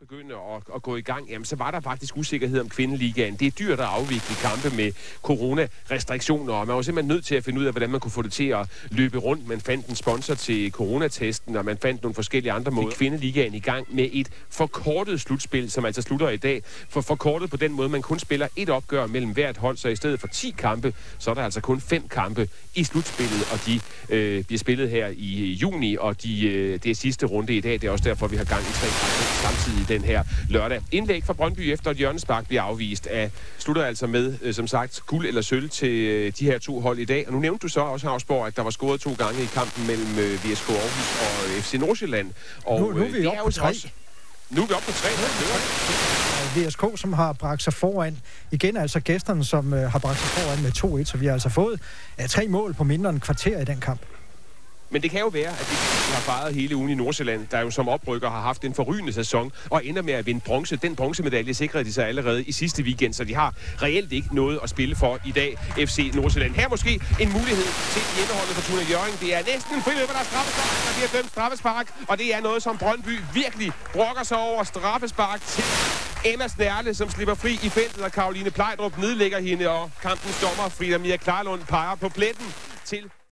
begynde at, at gå i gang, jamen så var der faktisk usikkerhed om kvindeligaen. Det er dyrt at afvikle kampe med coronarestriktioner, og man var simpelthen nødt til at finde ud af, hvordan man kunne få det til at løbe rundt. Man fandt en sponsor til coronatesten, og man fandt nogle forskellige andre måder. Kvindeligaen i gang med et forkortet slutspil, som altså slutter i dag. For forkortet på den måde, man kun spiller et opgør mellem hvert hold, så i stedet for 10 kampe, så er der altså kun fem kampe i slutspillet, og de øh, bliver spillet her i juni, og de, øh, det er sidste runde i dag. Det er også derfor, vi har gang i tre kampe samtidig den her lørdag. Indlæg fra Brøndby efter et hjørnespark bliver afvist af, slutter altså med, øh, som sagt, guld eller sølv til øh, de her to hold i dag. Og nu nævnte du så også, Havsborg, at der var scoret to gange i kampen mellem øh, VSK Aarhus og FC Nordsjælland. Og, Nu- nu er vi det jo på tre. også- Nu er vi oppe på tre. det. VSK, som har bragt sig foran. Igen altså gæsterne, som øh, har bragt sig foran med 2-1, så vi har altså fået øh, tre mål på mindre end kvarter i den kamp. Men det kan jo være, at de har fejret hele ugen i Nordsjælland, der jo som oprykker har haft en forrygende sæson, og ender med at vinde bronze. Den bronzemedalje sikrede de sig allerede i sidste weekend, så de har reelt ikke noget at spille for i dag, FC Nordsjælland. Her måske en mulighed til hjemmeholdet for Tuna Jørgen. Det er næsten en friløber, der er straffespark, og de har dømt straffespark, og det er noget, som Brøndby virkelig brokker sig over. Straffespark til Emma Snærle, som slipper fri i feltet, og Karoline Plejdrup nedlægger hende, og kampens dommer Frida Mia Klarlund peger på pletten til